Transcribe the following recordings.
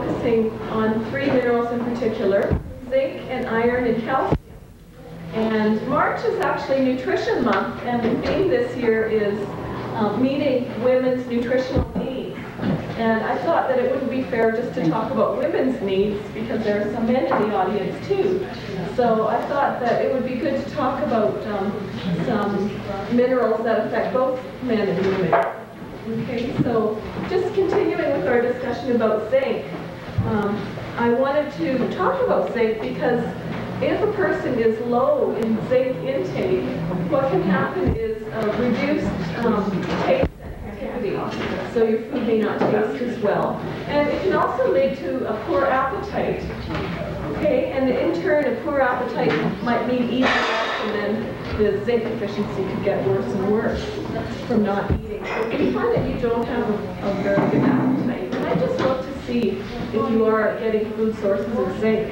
focusing on three minerals in particular, zinc and iron and calcium. And March is actually Nutrition Month, and the theme this year is uh, meeting women's nutritional needs. And I thought that it wouldn't be fair just to talk about women's needs, because there are some men in the audience too. So I thought that it would be good to talk about um, some minerals that affect both men and women. Okay, so just continuing with our discussion about zinc, um, I wanted to talk about zinc because if a person is low in zinc intake, what can happen is reduced um, taste sensitivity, so your food may not taste as well. And it can also lead to a poor appetite. Okay, and in turn, a poor appetite might mean eating less, and then the zinc deficiency could get worse and worse from not eating. So if you find that you don't have a, a very good appetite, you might just look to see if you are getting food sources of zinc.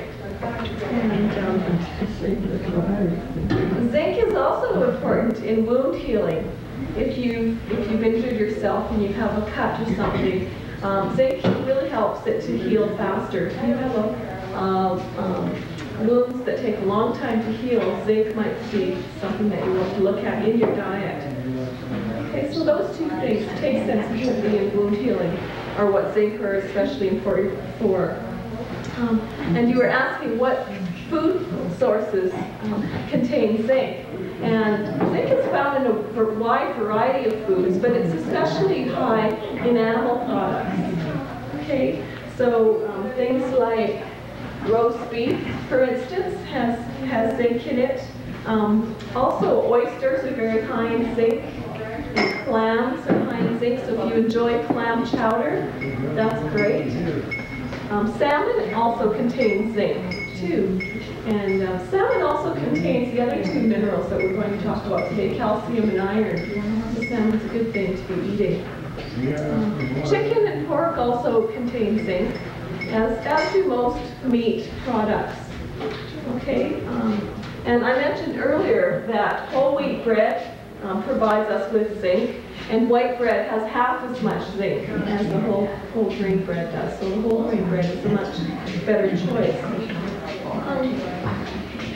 Zinc is also important in wound healing. If you if you've injured yourself and you have a cut or something, um, zinc really helps it to heal faster. If you have a uh, um, wounds that take a long time to heal, zinc might be something that you want to look at in your diet. Okay, so those two things, taste sensitivity and wound healing, are what zinc are especially important for. Um, and you were asking what food sources um, contain zinc. And zinc is found in a wide variety of foods, but it's especially high in animal products. Okay, so um, things like roast beef, for instance, has, has zinc in it. Um, also, oysters are very high in zinc. Clams are zinc, so if you enjoy clam chowder, that's great. Um, salmon also contains zinc, too. And uh, salmon also contains the other two minerals that we're going to talk about today, calcium and iron. So salmon's a good thing to be eating. Um, chicken and pork also contain zinc, as, as do most meat products. Okay, um, and I mentioned earlier that whole wheat bread um, provides us with zinc, and white bread has half as much zinc as the whole, whole grain bread does. So the whole grain bread is a much better choice. Um,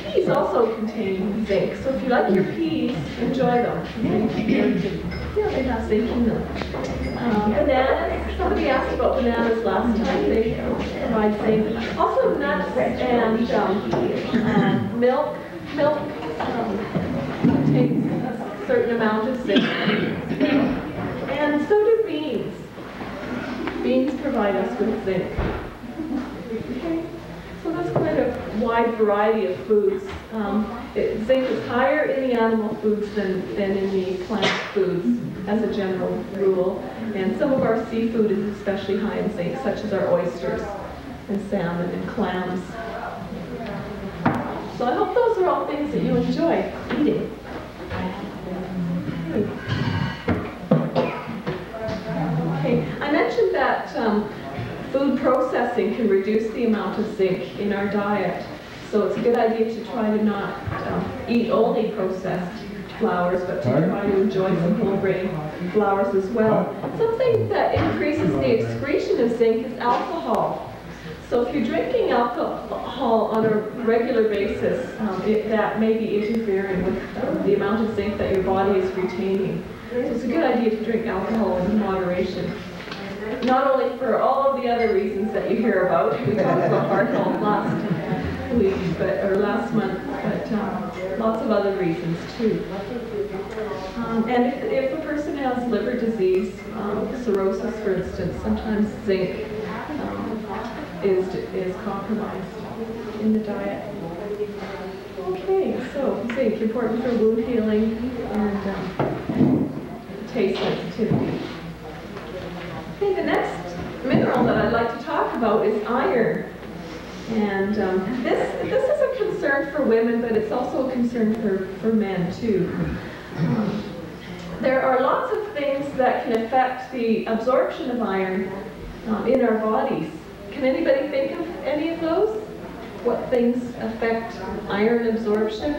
peas also contain zinc, so if you like your peas, enjoy them. Yeah, they have zinc in them. Um, bananas, somebody asked about bananas last time, they provide zinc. Also nuts and um, um, milk, milk um, contains certain amount of zinc. And so do beans. Beans provide us with zinc. Okay. So that's quite a wide variety of foods. Um, it, zinc is higher in the animal foods than, than in the plant foods as a general rule. And some of our seafood is especially high in zinc, such as our oysters and salmon and clams. So I hope those are all things that you enjoy eating. Okay, I mentioned that um, food processing can reduce the amount of zinc in our diet. So it's a good idea to try to not um, eat only processed flours, but to try to enjoy some whole grain flours as well. Something that increases the excretion of zinc is alcohol. So if you're drinking alcohol on a regular basis, um, it, that may be interfering with the amount of zinc that your body is retaining. So it's a good idea to drink alcohol in moderation. Not only for all of the other reasons that you hear about, we talked about health last week, but or last month, but um, lots of other reasons too. Um, and if, if a person has liver disease, um, cirrhosis for instance, sometimes zinc is, is compromised in the diet. Okay, so zinc, important for wound healing and um, taste sensitivity. Okay, the next mineral that I'd like to talk about is iron. And um, this, this is a concern for women, but it's also a concern for, for men too. There are lots of things that can affect the absorption of iron um, in our bodies. Can anybody think of any of those? What things affect iron absorption?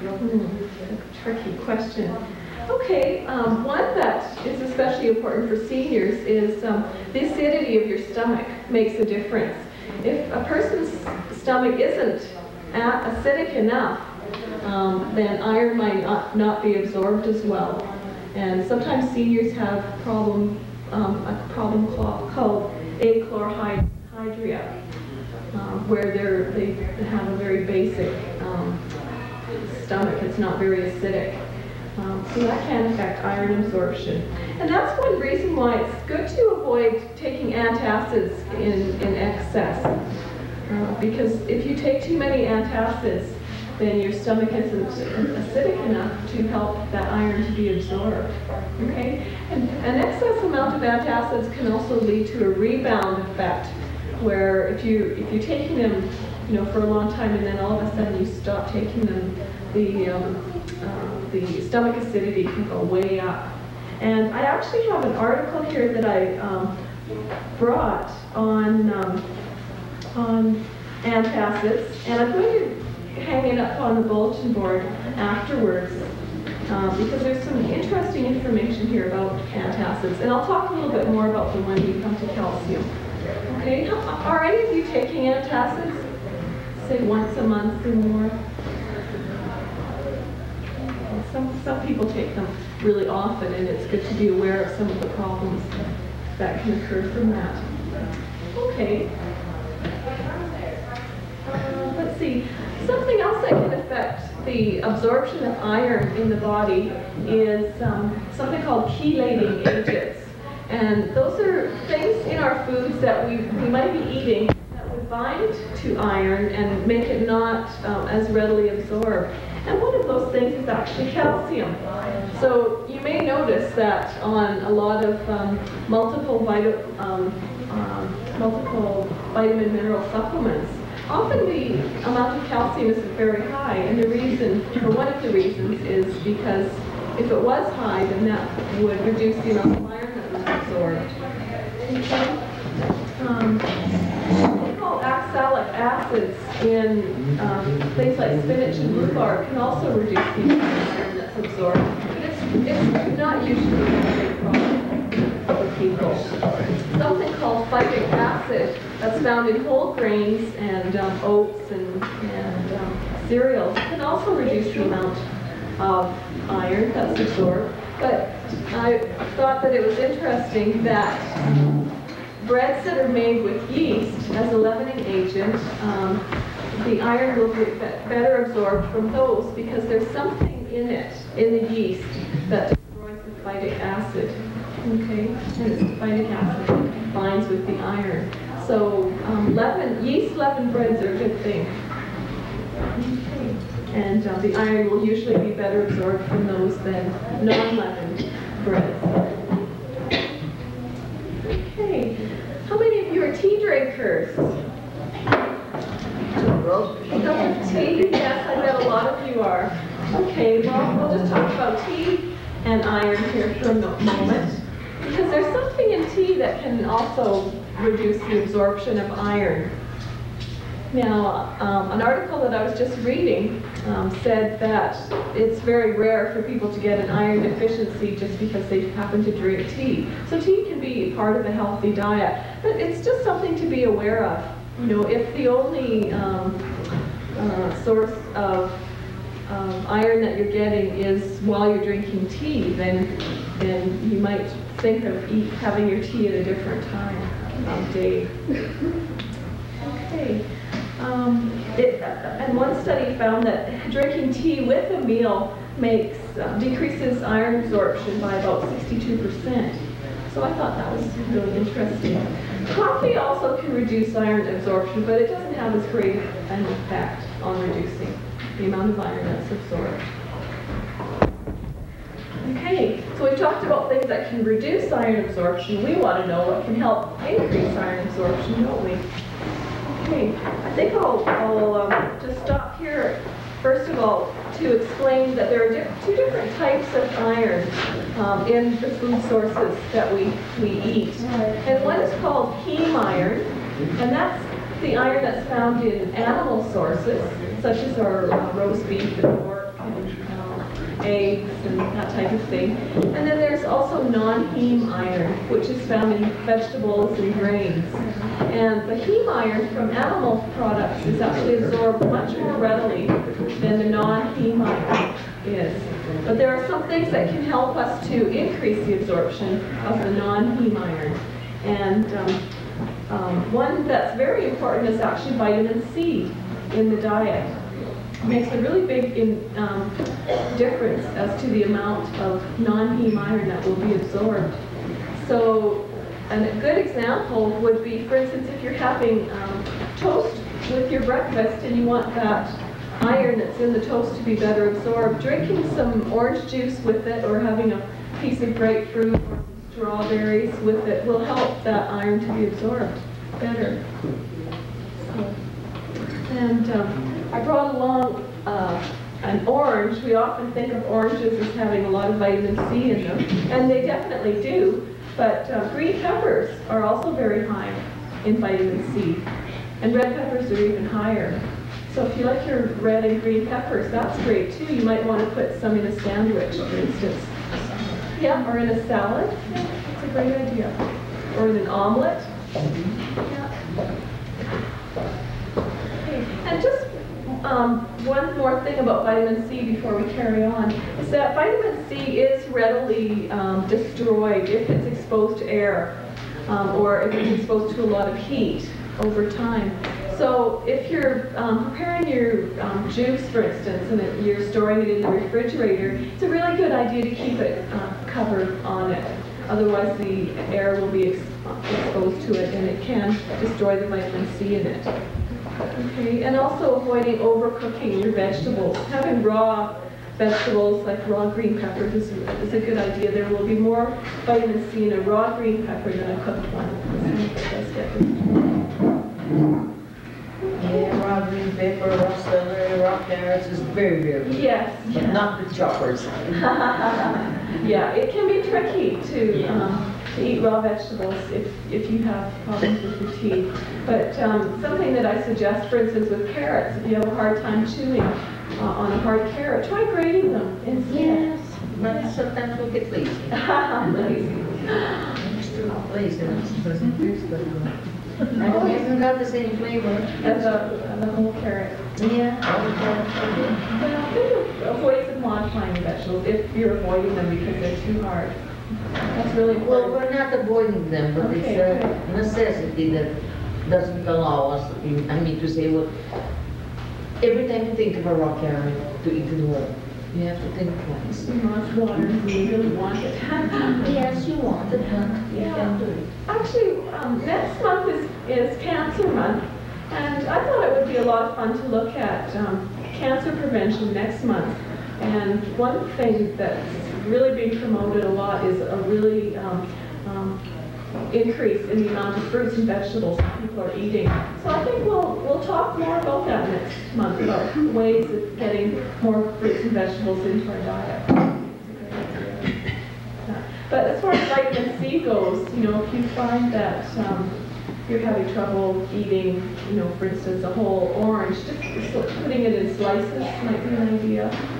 Hmm, tricky question. Okay, um, one that is especially important for seniors is um, the acidity of your stomach makes a difference. If a person's stomach isn't acidic enough, um, then iron might not, not be absorbed as well. And sometimes seniors have problem, um, a problem called, achlorhydria, um, where they have a very basic um, stomach. It's not very acidic. Um, so that can affect iron absorption. And that's one reason why it's good to avoid taking antacids in, in excess. Uh, because if you take too many antacids, then your stomach isn't acidic enough to help that iron to be absorbed. Okay? And an excess amount of antacids can also lead to a rebound effect, where if you if you're taking them, you know, for a long time and then all of a sudden you stop taking them, the um, uh, the stomach acidity can go way up. And I actually have an article here that I um, brought on um, on antacids, and I'm going to hang it up on the bulletin board afterwards um, because there's some interesting information here about antacids, and I'll talk a little bit more about them when we come to calcium. Okay, are any of you taking antacids? Say once a month or more? Some, some people take them really often, and it's good to be aware of some of the problems that can occur from that. Okay. Uh, let's see. Something else that can affect the absorption of iron in the body is um, something called chelating agents. And those are things in our foods that we, we might be eating that would bind to iron and make it not um, as readily absorbed. And one of those things is actually calcium. So you may notice that on a lot of um, multiple, vita, um, um multiple vitamin mineral supplements, Often the amount of calcium isn't very high, and the reason, or one of the reasons, is because if it was high, then that would reduce the amount of iron that was absorbed. Um, called oxalic acids in um, things like spinach and rhubarb can also reduce the amount of iron that's absorbed, but it's, it's not usually a big problem people something called phytic acid that's found in whole grains and um, oats and, and um, cereals. Can also reduce the amount of iron that's absorbed. But I thought that it was interesting that breads that are made with yeast as a leavening agent, um, the iron will be better absorbed from those because there's something in it, in the yeast, that destroys the phytic acid. Okay, and it's phytic acid binds with the iron. So um, leaven, yeast leavened breads are a good thing. And uh, the iron will usually be better absorbed from those than non-leavened breads. Okay, how many of you are tea drinkers? A cup of tea? Yes, I bet a lot of you are. Okay, well, we'll just talk about tea and iron here for a moment. Because there's something in tea that can also reduce the absorption of iron. Now, um, an article that I was just reading um, said that it's very rare for people to get an iron deficiency just because they happen to drink tea. So tea can be part of a healthy diet, but it's just something to be aware of. You know, if the only um, uh, source of um, iron that you're getting is while you're drinking tea, then then you might think of eat, having your tea at a different time of day. Okay. Um, it, and one study found that drinking tea with a meal makes uh, decreases iron absorption by about 62%. So I thought that was really interesting. Coffee also can reduce iron absorption, but it doesn't have as great an effect on reducing the amount of iron that's absorbed. Okay, so we've talked about things that can reduce iron absorption. We want to know what can help increase iron absorption, don't we? Okay, I think I'll, I'll um, just stop here, first of all, to explain that there are two different types of iron um, in the food sources that we, we eat. And one is called heme iron, and that's the iron that's found in animal sources, such as our uh, roast beef and pork eggs and that type of thing. And then there's also non-heme iron, which is found in vegetables and grains. And the heme iron from animal products is actually absorbed much more readily than the non-heme iron is. But there are some things that can help us to increase the absorption of the non-heme iron. And um, um, one that's very important is actually vitamin C in the diet. Makes a really big in, um, difference as to the amount of non-heme iron that will be absorbed. So and a good example would be, for instance, if you're having um, toast with your breakfast and you want that iron that's in the toast to be better absorbed, drinking some orange juice with it or having a piece of grapefruit or strawberries with it will help that iron to be absorbed better. So, and um, I brought along uh, an orange. We often think of oranges as having a lot of vitamin C in them, and they definitely do. But uh, green peppers are also very high in vitamin C, and red peppers are even higher. So if you like your red and green peppers, that's great too. You might want to put some in a sandwich, for instance. Yeah, or in a salad. Yeah, that's a great idea. Or in an omelet. Yeah. Okay. And just um, one more thing about vitamin C before we carry on is that vitamin C is readily um, destroyed if it's exposed to air um, or if it's exposed to a lot of heat over time. So if you're um, preparing your um, juice, for instance, and it, you're storing it in the refrigerator, it's a really good idea to keep it uh, covered on it. Otherwise, the air will be ex exposed to it, and it can destroy the vitamin C in it. Okay, and also avoiding overcooking your vegetables. Having raw vegetables like raw green peppers is, is a good idea. There will be more vitamin C in a raw green pepper than a cooked one. Yeah, raw green pepper, raw celery, raw carrots is very, very good. Yes. But yeah. not with choppers. yeah, it can be tricky to, um, to eat raw vegetables if, if you have problems with your teeth. But um, something that I suggest, for instance, with carrots, if you have a hard time chewing uh, on a hard carrot, try grating them instead. Yes, but sometimes we get lazy. Lazy. I'm still not lazy, I'm supposed to do stuff. And it hasn't got the same flavor. As a, as a whole carrot. Yeah, all the carrots are good. Well, think of ways of modifying vegetables if you're avoiding them because they're too hard. That's really Well, important. we're not avoiding them, but it's Okay, a necessity that doesn't allow us, I mean, to say, well, every time you think of a raw carrot to whole, you have to think twice. You want water, you really want it. Yes, you want it, but you Yeah. can do it. Actually, um, next month is, is Cancer Month, and I thought it would be a lot of fun to look at um, cancer prevention next month. And one thing that's really being promoted a lot is a really um, um, increase in the amount of fruits and vegetables that people are eating. So I think we'll, we'll talk more about that next month, about ways of getting more fruits and vegetables into our diet. But as far as vitamin C goes, you know, if you find that um, you're having trouble eating, you know, for instance, a whole orange, just putting it in slices might be an idea.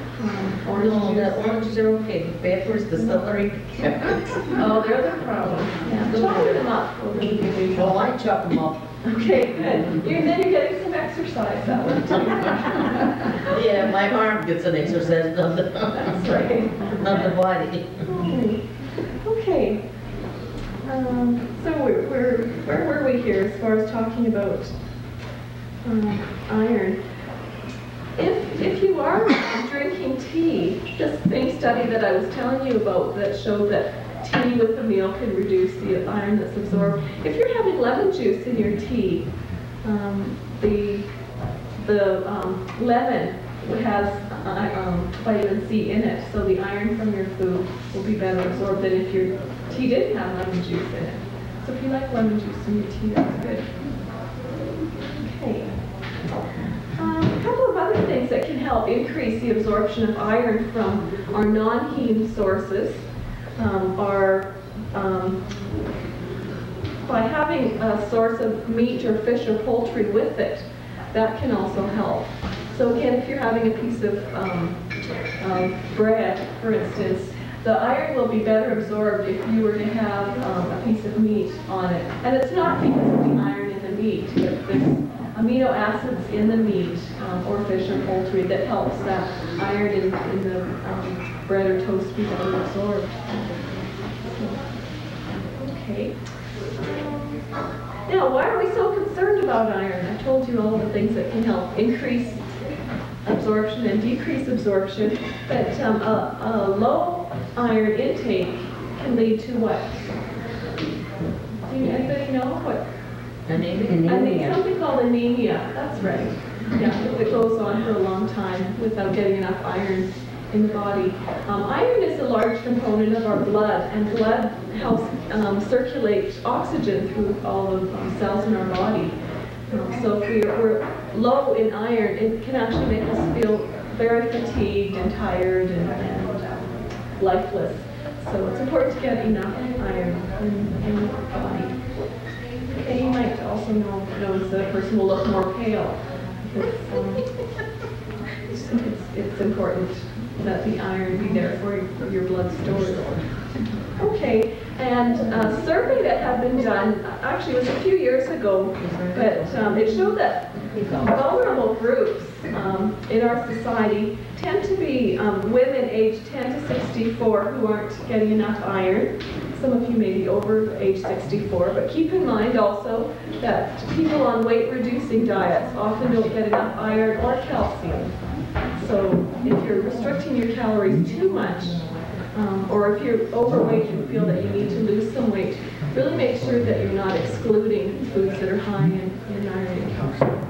Orange No, the oranges are okay, the peppers, the celery. Oh, they're the problem. Yeah, chopping them up will really give you. Well, I chop them up. Okay, good. You're, then you're getting some exercise that way. Yeah, my arm gets an exercise, not the, That's right. not the body. Okay. Um, so we're, we're, where were we here as far as talking about um, iron? If, if you are drinking tea, this same study that I was telling you about that showed that tea with a meal can reduce the iron that's absorbed. If you're having lemon juice in your tea, um, the, the um, lemon has uh, um, vitamin C in it, so the iron from your food will be better absorbed than if your tea didn't have lemon juice in it. So if you like lemon juice in your tea, that's good. Okay. Other things that can help increase the absorption of iron from our non-heme sources um, are um, by having a source of meat or fish or poultry with it. That can also help. So again, if you're having a piece of, um, bread, for instance, the iron will be better absorbed if you were to have um, a piece of meat on it. And it's not because of the iron in the meat. It's there's amino acids in the meat um, or fish or poultry that helps that iron in, in the um, bread or toast be better absorbed. Okay. Now, why are we so concerned about iron? I told you all the things that can help increase absorption and decrease absorption, but um, a, a low iron intake can lead to what? Do you, anybody know what? Anemia? Ane- Something called anemia, that's right. Yeah, if it goes on for a long time without getting enough iron in the body. Um, iron is a large component of our blood, and blood helps um, circulate oxygen through all of the cells in our body. Um, so if we're, we're low in iron, it can actually make us feel very fatigued and tired and, and um, lifeless. So it's important to get enough iron in, in the body. Okay, you might also know, notice that a person will look more pale. It's, um, it's, it's important that the iron be there for your- blood stores. Okay, and a survey that had been done, actually was a few years ago, but um, it showed that vulnerable groups um, in our society tend to be um, women aged 10 to 64 who aren't getting enough iron. Some of you may be over age 64, but keep in mind also that people on weight-reducing diets often don't get enough iron or calcium. So if you're restricting your calories too much, um, or if you're overweight and feel that you need to lose some weight, really make sure that you're not excluding foods that are high in, in iron and calcium.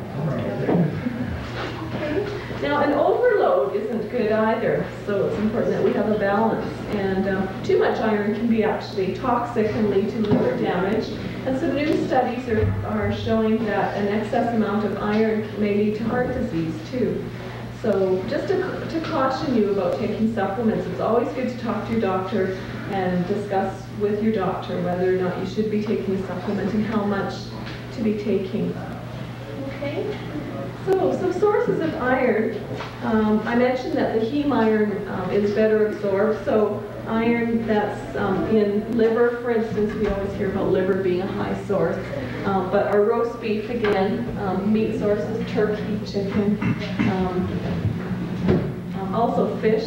Now, an isn't good either, so it's important that we have a balance. And um, too much iron can be actually toxic and lead to liver damage. And some new studies are, are showing that an excess amount of iron may lead to heart disease too. So just to, to caution you about taking supplements, it's always good to talk to your doctor and discuss with your doctor whether or not you should be taking a supplement and how much to be taking. Okay? So, some sources of iron. Um, I mentioned that the heme iron um, is better absorbed. So, iron that's um, in liver, for instance, we always hear about liver being a high source. Um, but our roast beef, again, um, meat sources, turkey, chicken. Um, also, fish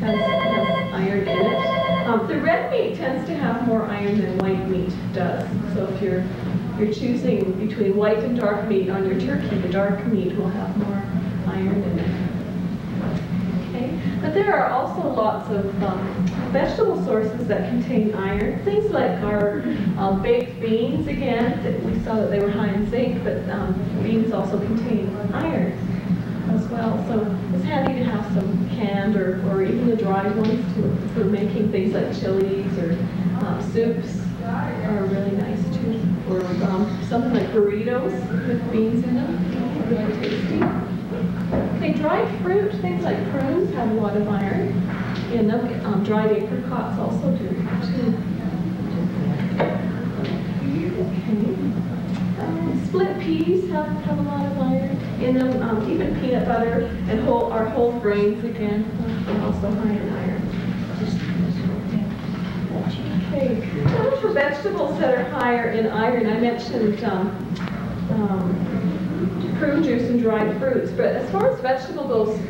has, has iron in it. The red meat tends to have more iron than white meat does. So, if you're you're choosing between white and dark meat on your turkey, the dark meat will have more iron in it. Okay, but there are also lots of um, vegetable sources that contain iron. Things like our um, baked beans, again, we saw that they were high in zinc, but um, beans also contain iron as well. So it's handy to have some canned or, or even the dried ones to, for making things like chilies or um, soups are really nice Or um, something like burritos with beans in them, really tasty. Okay, dried fruit, things like prunes have a lot of iron in them. Um, dried apricots also do too. Um, split peas have, have a lot of iron in them. Um, even peanut butter and whole our whole grains again are also high in iron. Okay, for vegetables that are higher in iron, I mentioned um, um, prune juice and dried fruits, but as far as vegetable goes,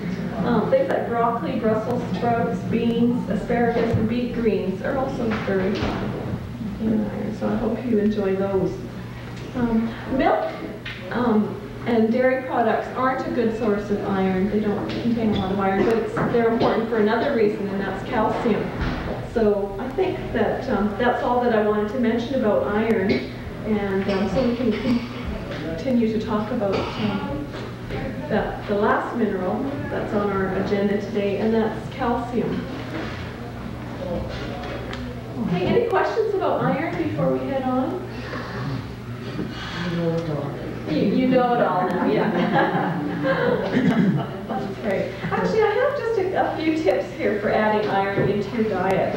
um, things like broccoli, Brussels sprouts, beans, asparagus, and beet greens are also very high in iron, so I hope you enjoy those. Um, milk um, and dairy products aren't a good source of iron. They don't contain a lot of iron, but they're important for another reason, and that's calcium. So think that um, that's all that I wanted to mention about iron, and um, so we can continue to talk about um, the last mineral that's on our agenda today, and that's calcium. Okay, any questions about iron before we head on? You know it all. You, you know it all now, yeah. That's great. Actually, I have just a, a few tips here for adding iron into your diet.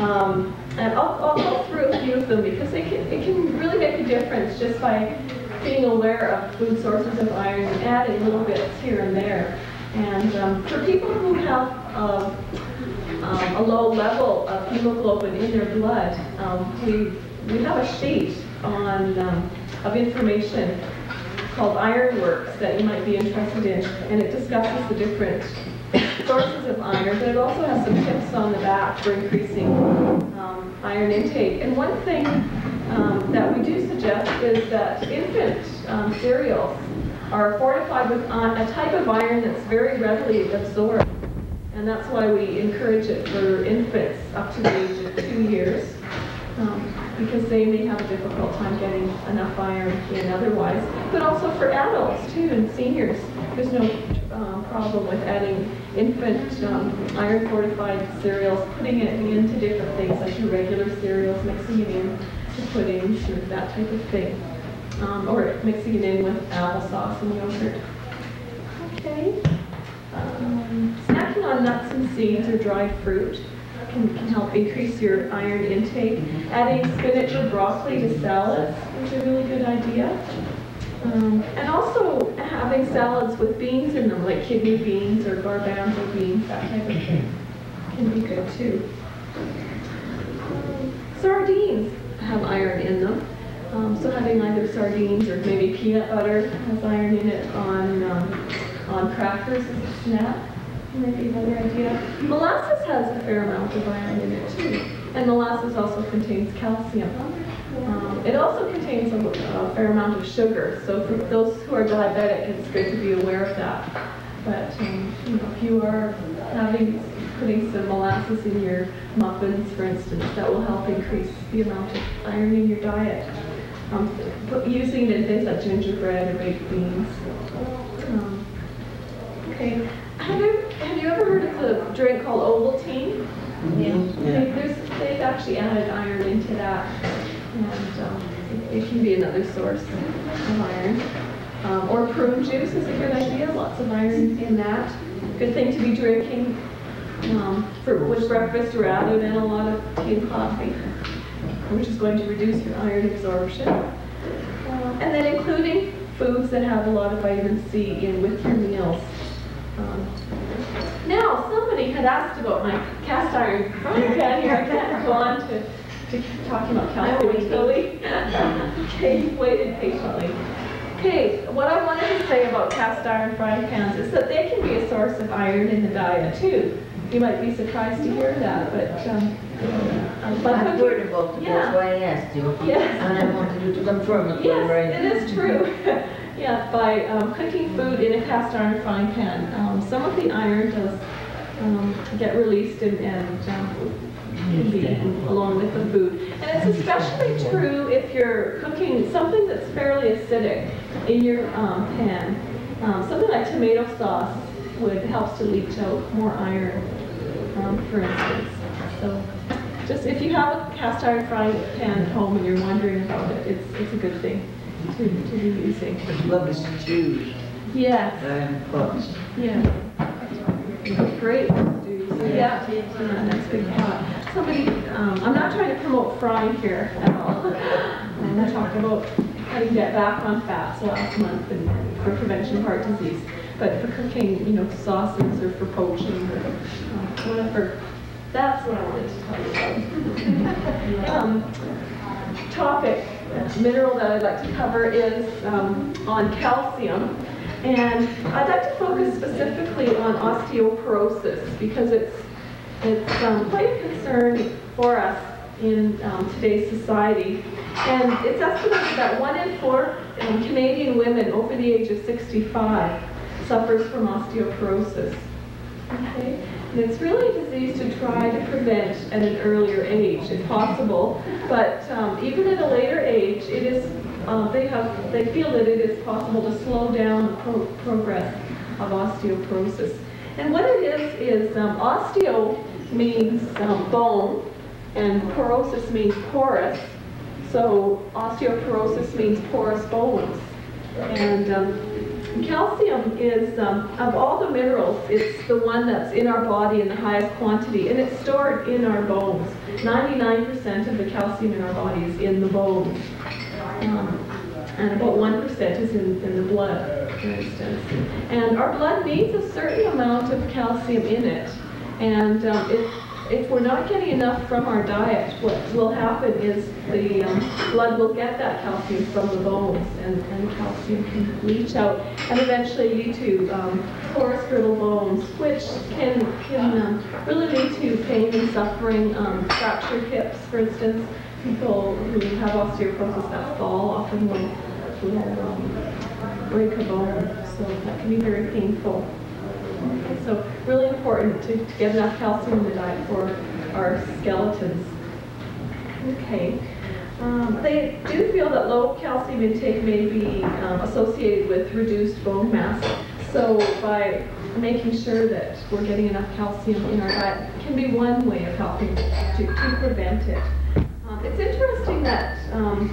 Um, and I'll, I'll go through a few of them because it can, it can really make a difference just by being aware of food sources of iron, and adding little bits here and there. And um, for people who have um, um, a low level of hemoglobin in their blood, um, we, we have a sheet on, um, of information called Ironworks that you might be interested in, and it discusses the different sources of iron, but it also has some tips on the back for increasing um, iron intake. And one thing um, that we do suggest is that infant um, cereals are fortified with a type of iron that's very readily absorbed. And that's why we encourage it for infants up to the age of two years, um, because they may have a difficult time getting enough iron in otherwise. But also for adults too, and seniors, there's no um, problem with adding infant um, iron fortified cereals, putting it into different things like your regular cereals, mixing it in to puddings, or that type of thing. Um, or mixing it in with applesauce and yogurt. Okay. Um, snacking on nuts and seeds or dried fruit can, can help increase your iron intake. Adding spinach or broccoli to salads is a really good idea. Um, and also having salads with beans in them, like kidney beans or garbanzo beans, that type of thing, can be good too. Um, sardines have iron in them. Um, so having either sardines or maybe peanut butter has iron in it on um, on crackers as a snack. Maybe another idea. Molasses has a fair amount of iron in it too. And molasses also contains calcium. Um, it also contains a, a, fair amount of sugar. So for those who are diabetic, it's good to be aware of that. But um, you know, if you are having putting some molasses in your muffins, for instance, that will help increase the amount of iron in your diet. Um, using it in things like gingerbread or baked beans. Um, okay. Have you, have you ever heard of the drink called Ovaltine? Yeah. They, they've actually added iron into that, and um, it, can be another source of iron. Um, or prune juice is a good idea, lots of iron in that. Good thing to be drinking um, for, with breakfast rather than a lot of tea and coffee, which is going to reduce your iron absorption. Um, and then including foods that have a lot of vitamin C in with your meals. Um, now, somebody had asked about my cast iron frying pan here. I can't go on to talking about calcium until we, okay, you've waited patiently. Okay, what I wanted to say about cast iron frying pans is that they can be a source of iron in the diet too. You might be surprised to hear that, but um, I've heard about it, Yeah. that's why I asked you. Yes. And I wanted you to confirm it. Yes, right? it is true. yeah, by um, cooking food in a cast iron frying pan, um, some of the iron does um, get released and, and can be eaten along with the food. And it's especially true if you're cooking something that's fairly acidic in your um, pan. Um, something like tomato sauce would helps to leach out more iron, um, for instance. So just if you have a cast iron frying pan at home and you're wondering about it, it's, it's a good thing to, to be using. Lovely stews, Yes, and pots. yeah. Great stews. Yeah, yeah, that's good. pot. Somebody, um, I'm not trying to promote frying here at all. I'm talking about cutting that back on fats last month and for prevention of heart disease. But for cooking, you know, sauces or for poaching or uh, whatever, that's what I wanted to tell you about. Um, Topic, mineral that I'd like to cover is um, on calcium. And I'd like to focus specifically on osteoporosis because it's, it's um, quite a concern for us in um, today's society. And it's estimated that one in four um, Canadian women over the age of 65 suffers from osteoporosis. Okay? And it's really a disease to try to prevent at an earlier age, if possible. But um, even at a later age, it is uh, they have they feel that it is possible to slow down the pro progress of osteoporosis. And what it is is um, osteo means um, bone, and porosis means porous. So osteoporosis means porous bones. And um, calcium is, um, of all the minerals, it's the one that's in our body in the highest quantity, and it's stored in our bones. 99% of the calcium in our body is in the bones. Um, and about 1% is in, in the blood, for instance. And our blood needs a certain amount of calcium in it. And um, if, if we're not getting enough from our diet, what will happen is the um, blood will get that calcium from the bones, and, and calcium can leach out and eventually lead to um, porous brittle bones, which can, can um, really lead to pain and suffering, um, fractured hips, for instance. People who have osteoporosis that fall often will, will um, break a bone, so that can be very painful. So really important to, to get enough calcium in the diet for our skeletons. Okay. Um, they do feel that low calcium intake may be um, associated with reduced bone mass. So by making sure that we're getting enough calcium in our diet can be one way of helping to, to prevent it. Um, it's interesting that um,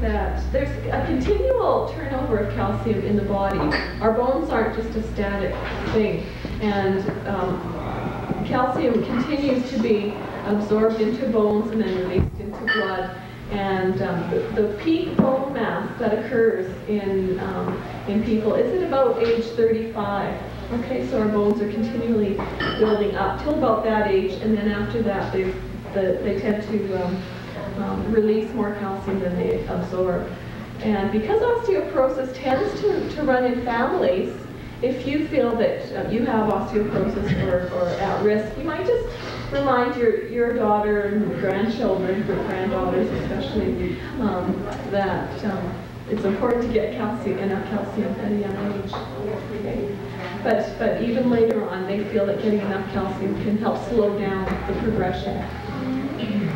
that there's a continual turnover of calcium in the body. Our bones aren't just a static thing, and um, calcium continues to be absorbed into bones and then released into blood. And um, the, the peak bone mass that occurs in in um, people is at about age 35. Okay, so our bones are continually building up till about that age, and then after that, they the, they tend to um, release more calcium than they absorb. And because osteoporosis tends to, to run in families, if you feel that uh, you have osteoporosis or, or at risk, you might just remind your, your daughter and grandchildren, your granddaughters especially, um, that um, it's important to get calcium, enough calcium at a young age. Okay. But, but even later on, they feel that getting enough calcium can help slow down the progression. Okay.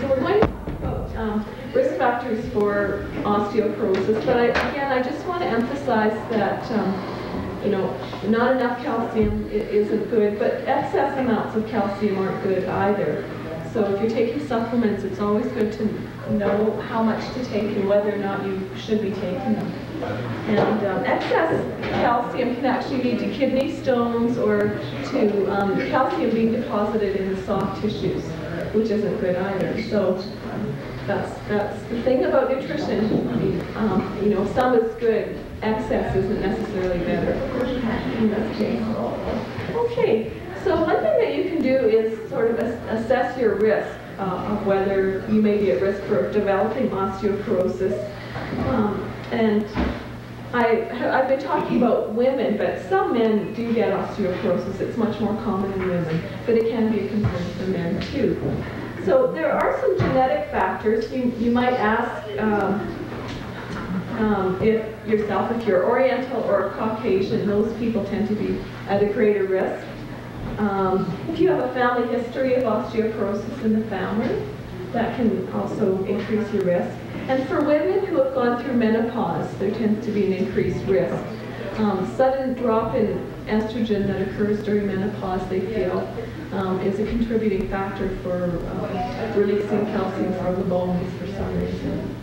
So we're going to talk about um, risk factors for osteoporosis, but I, again, I just want to emphasize that um, you know, not enough calcium isn't good, but excess amounts of calcium aren't good either. So if you're taking supplements, it's always good to know how much to take and whether or not you should be taking them. And um, excess calcium can actually lead to kidney stones or to um, calcium being deposited in the soft tissues which isn't good either. So that's that's the thing about nutrition. Um, you know, some is good, excess isn't necessarily better. Okay, so one thing that you can do is sort of assess your risk uh, of whether you may be at risk for developing osteoporosis. Um, and I, I've been talking about women, but some men do get osteoporosis. It's much more common in women, but it can be a concern for men too. So there are some genetic factors. You, you might ask um, um, if yourself, if you're Oriental or Caucasian, those people tend to be at a greater risk. Um, if you have a family history of osteoporosis in the family, that can also increase your risk. And for women who have gone through menopause, there tends to be an increased risk. Um, sudden drop in estrogen that occurs during menopause, they feel, um, is a contributing factor for uh, releasing calcium from the bones for some reason.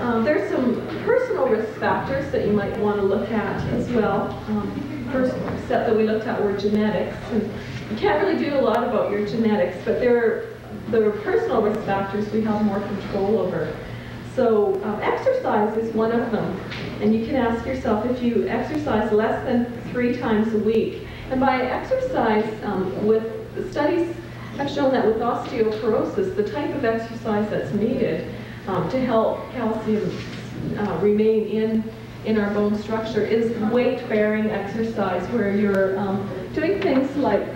Um, there's some personal risk factors that you might want to look at as well. Um, first set that we looked at were genetics. And you can't really do a lot about your genetics, but there are the personal risk factors we have more control over. So um, exercise is one of them. And you can ask yourself if you exercise less than three times a week. And by exercise, um, with studies have shown that with osteoporosis, the type of exercise that's needed um, to help calcium uh, remain in, in our bone structure is weight-bearing exercise where you're um, doing things like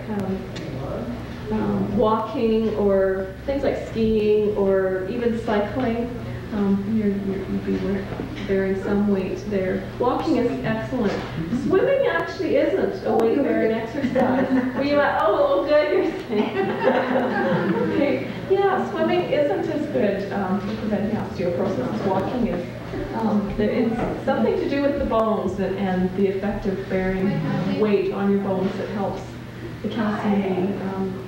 um, walking or things like skiing or even cycling. Um, you're, you'd be bearing some weight there. Walking is excellent. Swimming actually isn't a weight-bearing exercise. Were you at, oh, oh good, you're saying. okay, yeah, swimming isn't as good um, for preventing osteoporosis as walking is. Um, it's something to do with the bones and, and the effect of bearing weight on your bones that helps the calcium um,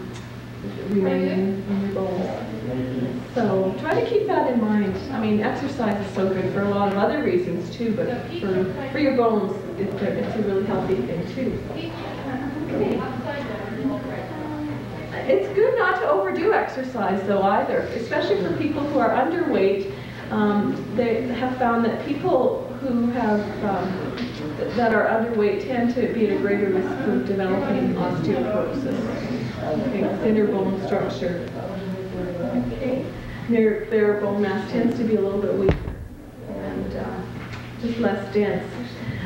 remain in your bones. So try to keep that in mind. I mean, exercise is so good for a lot of other reasons too, but for, for your bones, it's a, it's a really healthy thing too. It's good not to overdo exercise though either, especially for people who are underweight. Um, they have found that people who have, um, th- that are underweight tend to be at a greater risk of developing osteoporosis, thinner bone structure. Okay, their, their bone mass tends to be a little bit weaker and uh, just less dense.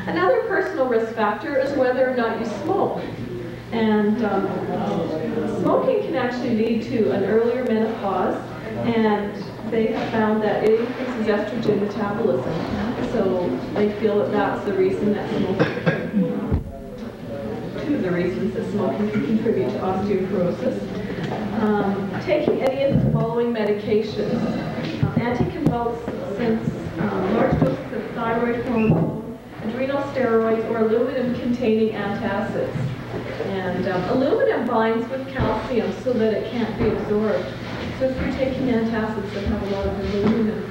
Another personal risk factor is whether or not you smoke. And um, smoking can actually lead to an earlier menopause, and they have found that it increases estrogen metabolism. So they feel that that's the reason that smoking, the reasons that smoking can contribute to osteoporosis. Um, taking any of the following medications, uh, anticonvulsants, um, large doses of thyroid hormone, adrenal steroids, or aluminum-containing antacids. And um, aluminum binds with calcium so that it can't be absorbed. So if you're taking antacids that have a lot of aluminum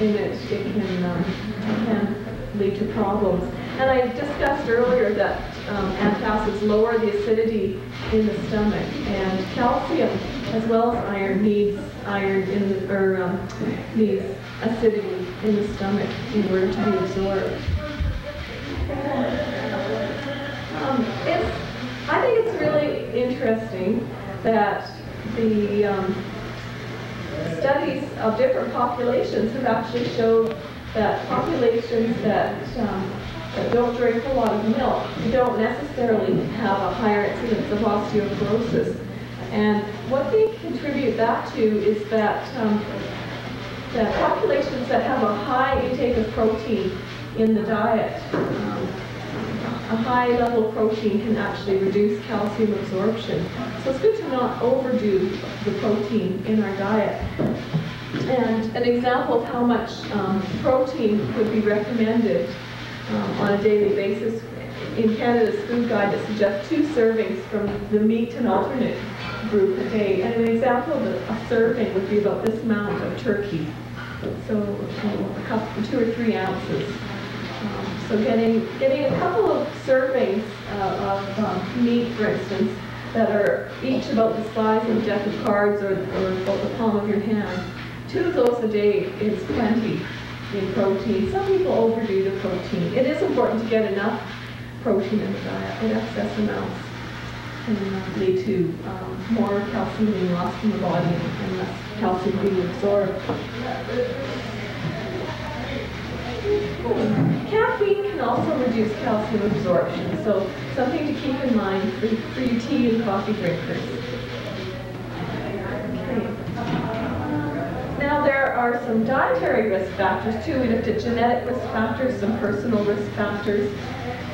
in it, it can, um, it can lead to problems. And I discussed earlier that um, antacids lower the acidity in the stomach, and calcium, as well as iron, needs iron in the, or um, needs acidity in the stomach in order to be absorbed. Um, it's, I think it's really interesting that the um, studies of different populations have actually showed that populations that, um, don't drink a lot of milk you don't necessarily have a higher incidence of osteoporosis. And what they contribute that to is that, um, that populations that have a high intake of protein in the diet, um, a high level of protein can actually reduce calcium absorption. So it's good to not overdo the protein in our diet. And an example of how much um, protein would be recommended um, on a daily basis, in Canada's food guide it suggests two servings from the meat and alternate group a day. And an example of a, serving would be about this amount of turkey. So a cup, two or three ounces. Um, So getting, getting a couple of servings uh, of um, meat, for instance, that are each about the size of a deck of cards or, or about the palm of your hand, two of those a day is plenty in protein. Some people overdo the protein. It is important to get enough protein in the diet, but excess amounts can lead to um, more calcium being lost in the body and less calcium being absorbed. Caffeine can also reduce calcium absorption, so something to keep in mind for, for your tea and coffee drinkers. Some dietary risk factors too. We looked at genetic risk factors, some personal risk factors.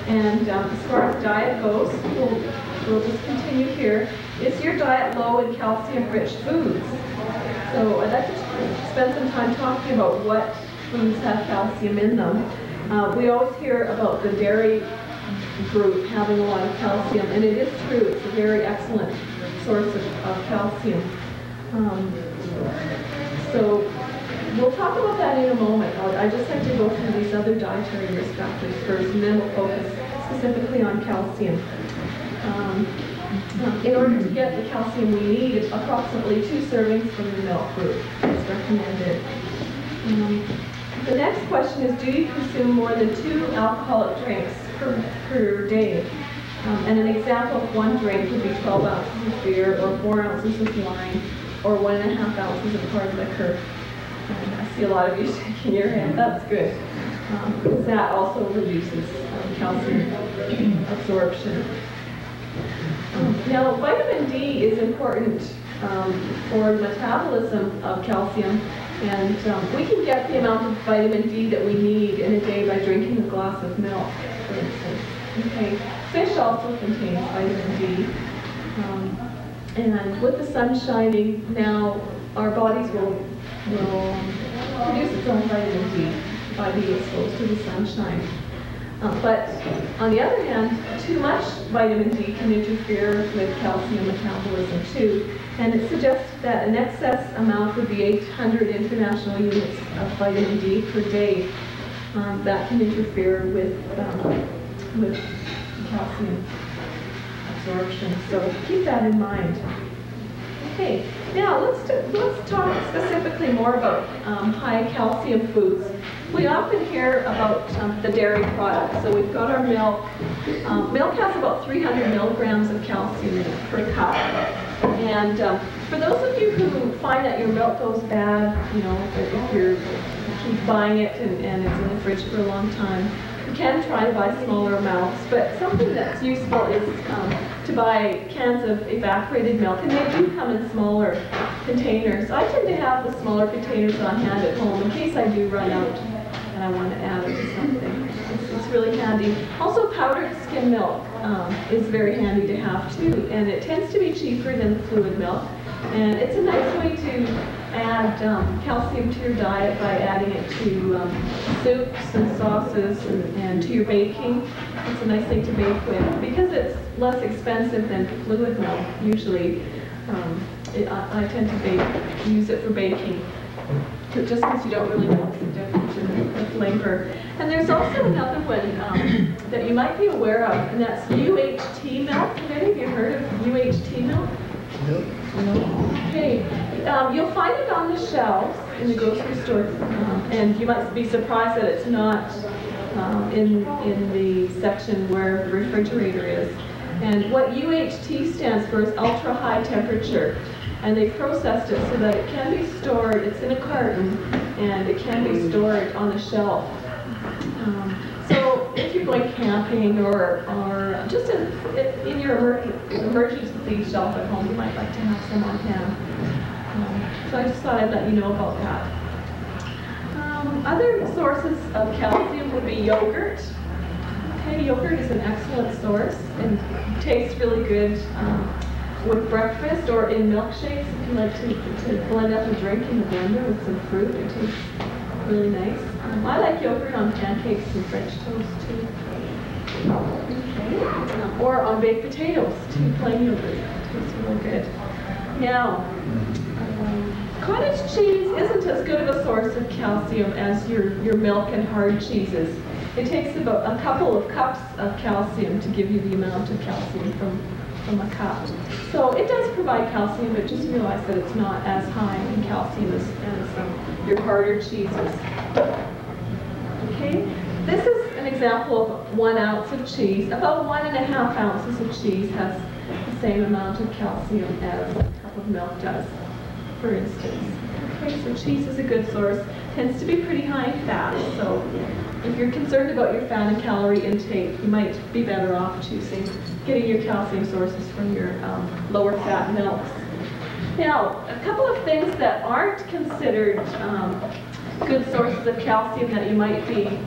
And um, as far as diet goes, we'll, we'll just continue here. Is your diet low in calcium-rich foods? So I'd like to spend some time talking about what foods have calcium in them. Uh, we always hear about the dairy group having a lot of calcium, and it is true. It's a very excellent source of, of calcium. Um, so we'll talk about that in a moment. I just have to go through these other dietary risk factors first, and then we'll focus specifically on calcium. Um, in order to get the calcium we need, approximately two servings from the milk group is recommended. Um, the next question is, do you consume more than two alcoholic drinks per, per day? Um, and an example of one drink would be 12 ounces of beer, or 4 ounces of wine, or one and a half ounces of hard liquor. I see a lot of you shaking your head. That's good. Um, that also reduces um, calcium absorption. Um, Now, vitamin D is important um, for metabolism of calcium, and um, we can get the amount of vitamin D that we need in a day by drinking a glass of milk, for instance. Okay, fish also contains vitamin D. Um, and with the sun shining, now our bodies will, will um, produce its own vitamin D by being exposed to the sunshine. Uh, but on the other hand, too much vitamin D can interfere with calcium metabolism too. And it suggests that an excess amount would be 800 international units of vitamin D per day. Um, that can interfere with, um, with calcium absorption. So keep that in mind. Okay, now let's, do- let's talk specifically more about um, high calcium foods. We often hear about um, the dairy products, so we've got our milk. Um, Milk has about 300 milligrams of calcium in it per cup. And um, for those of you who find that your milk goes bad, you know, if you keep buying it and and it's in the fridge for a long time, you can try to buy smaller amounts, but something that's useful is um, to buy cans of evaporated milk, and they do come in smaller containers. I tend to have the smaller containers on hand at home in case I do run out and I want to add it to something. It's, it's really handy. Also, powdered skim milk um, is very handy to have too, and it tends to be cheaper than fluid milk. And it's a nice way to add um, calcium to your diet by adding it to um, soups and sauces and, and to your baking. It's a nice thing to bake with because it's less expensive than fluid milk usually. Um, it, I, I tend to bake, use it for baking just because you don't really know the difference in the flavor. And there's also another one um, that you might be aware of, and that's UHT milk. Have any of you heard of UHT milk? Okay, um, you'll find it on the shelves in the grocery store, um, and you might be surprised that it's not um, in, in the section where the refrigerator is. And what UHT stands for is ultra high temperature. And they processed it so that it can be stored, it's in a carton, and it can be stored on a shelf. Um, Going camping or, or just in, in your emer- emergency shelf at home, you might like to have some on hand. Um, So I just thought I'd let you know about that. Um, Other sources of calcium would be yogurt. Okay, yogurt is an excellent source and tastes really good um, with breakfast or in milkshakes. If you like to, to blend up a drink in the blender with some fruit, it tastes really nice. Um, I like yogurt on pancakes and French toast too. Um, or on baked potatoes too, plain yogurt tastes really good. Now, um, cottage cheese isn't as good of a source of calcium as your, your milk and hard cheeses. It takes about a couple of cups of calcium to give you the amount of calcium from, from a cup. So it does provide calcium, but just realize that it's not as high in calcium as, as um, your harder cheeses. Okay, this is example of one ounce of cheese. About one and a half ounces of cheese has the same amount of calcium as a cup of milk does, for instance. Okay, so cheese is a good source. Tends to be pretty high in fat, so if you're concerned about your fat and calorie intake, you might be better off choosing getting your calcium sources from your um, lower fat milks. Now, a couple of things that aren't considered um, good sources of calcium that you might be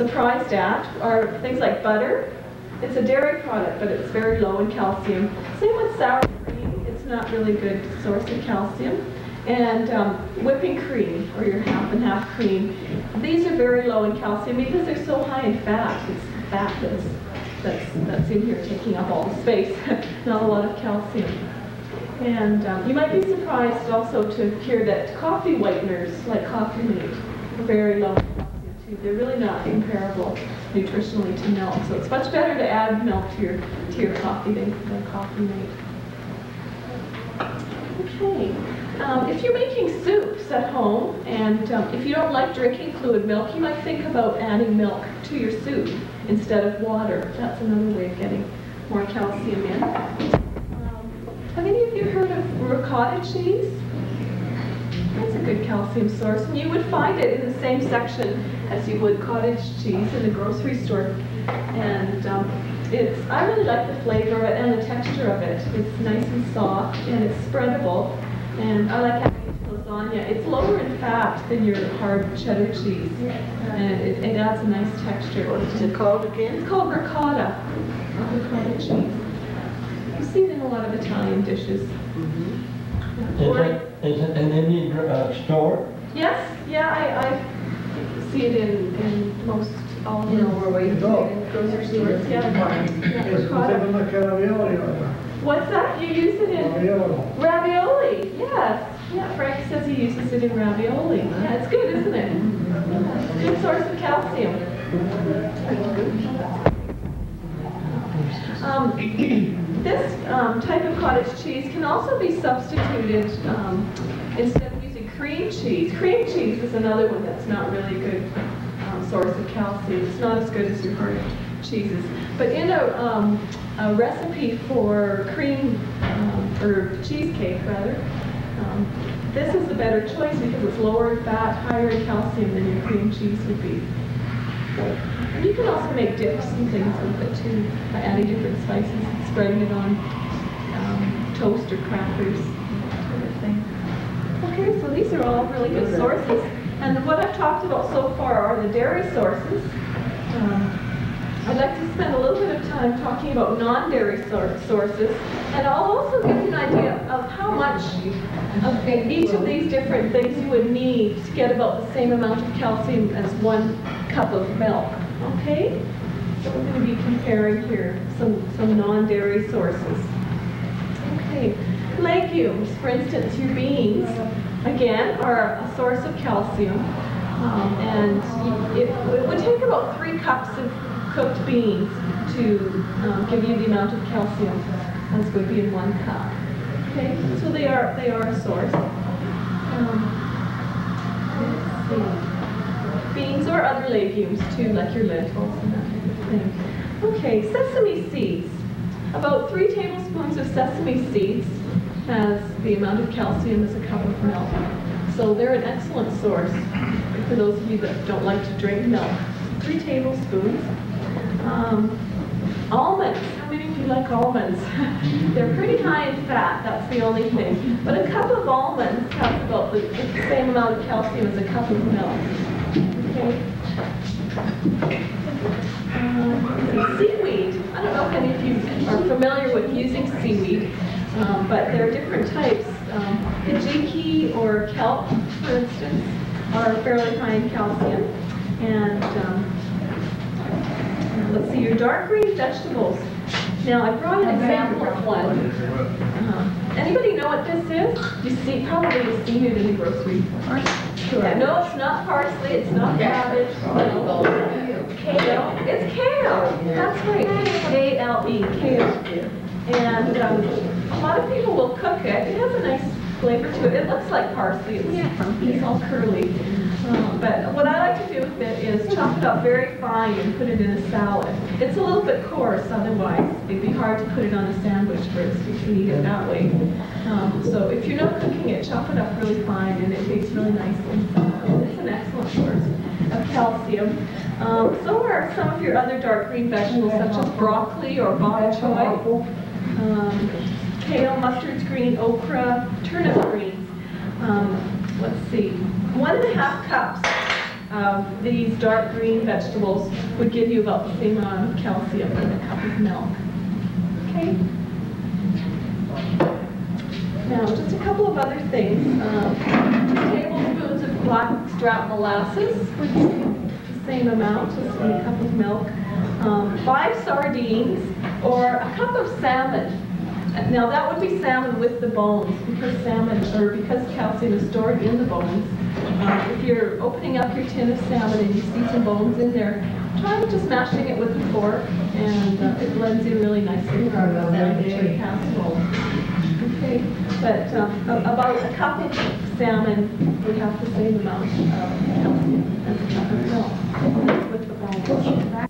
surprised at are things like butter. It's a dairy product, but it's very low in calcium. Same with sour cream. It's not really good source of calcium. And um, whipping cream, or your half and half cream. These are very low in calcium because they're so high in fat. It's fat that's, that's, that's in here taking up all the space, not a lot of calcium. And um, you might be surprised also to hear that coffee whiteners, like coffee mate, are very low. They're really not comparable nutritionally to milk. So it's much better to add milk to your, to your coffee than, than coffee mate. Okay. Um, if you're making soups at home, and um, if you don't like drinking fluid milk, you might think about adding milk to your soup instead of water. That's another way of getting more calcium in. Um, have any of you heard of ricotta cheese? That's a good calcium source, and you would find it in the same section as you would cottage cheese in the grocery store. And um, it's, I really like the flavor and the texture of it. It's nice and soft, and it's spreadable. And I like having it to lasagna. It's lower in fat than your hard cheddar cheese, and it, it adds a nice texture. What is it called again? It's called ricotta, ricotta cheese. You see it in a lot of Italian dishes. Mm-hmm. Is it, is it in any uh, store? Yes, yeah, I, I see it in, in most, all of You know, the where we No. grocery stores, yeah. Yeah, Es ricotta. una ravioli ahora. What's that? You use it in Ravioli. ravioli, yes. Yeah, Frank says he uses it in ravioli. Yeah, it's good, isn't it? Yeah, Good source of calcium. Um, This um, type of cottage cheese can also be substituted um, instead of using cream cheese. Cream cheese is another one that's not really a good um, source of calcium. It's not as good as your hard cheeses. But in a, um, a recipe for cream um, or cheesecake rather, um, this is a better choice because it's lower in fat, higher in calcium than your cream cheese would be. And you can also make dips and things with it too, by adding different spices, and spreading it on um, toast or crackers, that sort of thing. Okay, so these are all really good sources. And what I've talked about so far are the dairy sources. Um, I'd like to spend a little bit of time talking about non-dairy sources, and I'll also give you an idea of how much of each of these different things you would need to get about the same amount of calcium as one cup of milk, okay? So we're going to be comparing here some, some non-dairy sources. Okay, legumes, for instance, your beans, again, are a source of calcium. Um, and it, it would take about three cups of cooked beans to um, give you the amount of calcium as would be in one cup. Okay, so they are they are a source. Um. Beans or other legumes too, like your lentils and that type of thing. Okay, sesame seeds. About three tablespoons of sesame seeds has the amount of calcium as a cup of milk. So they're an excellent source for those of you that don't like to drink milk. Three tablespoons. Um, almonds. How many of you like almonds? they're pretty high in fat. That's the only thing. But a cup of almonds has about the, the same amount of calcium as a cup of milk. Okay. Um, seaweed. I don't know if any of you are familiar with using seaweed, um, but there are different types. Um, hijiki or kelp, for instance, are fairly high in calcium. And um, let's see, your dark green vegetables. Now, I brought an example of one. Uh-huh. Anybody know what this is? You see, probably you've seen it in the grocery. Yeah, no, it's not parsley, it's not cabbage. no. Kale. It's kale. That's right. K-L-E, kale. And um, a lot of people will cook it. It has a nice flavor to it. It looks like parsley. It's, it's all curly. Um, but what I like to do with it is chop it up very fine and put it in a salad. It's a little bit coarse otherwise. It'd be hard to put it on a sandwich first. You can eat it that way. Um, so if you're not cooking it, chop it up really fine and it tastes really nice in salad. It's an excellent source of calcium. Um, so are some of your other dark green vegetables such as broccoli or bok choy, um, kale, mustard green, okra, turnip greens. Um, let's see, one and a half cups of these dark green vegetables would give you about the same amount of calcium in a cup of milk. Okay? Now, just a couple of other things. Um, tablespoons of blackstrap molasses would be the same amount as in a cup of milk. Um, five sardines or a cup of salmon. Now that would be salmon with the bones because salmon, or because calcium is stored in the bones. Uh, if you're opening up your tin of salmon and you see some bones in there, try just mashing it with a fork and uh, it blends in really nicely with casserole. Okay, but uh, about a cup of salmon would have the same amount of calcium as a cup of milk with the bones.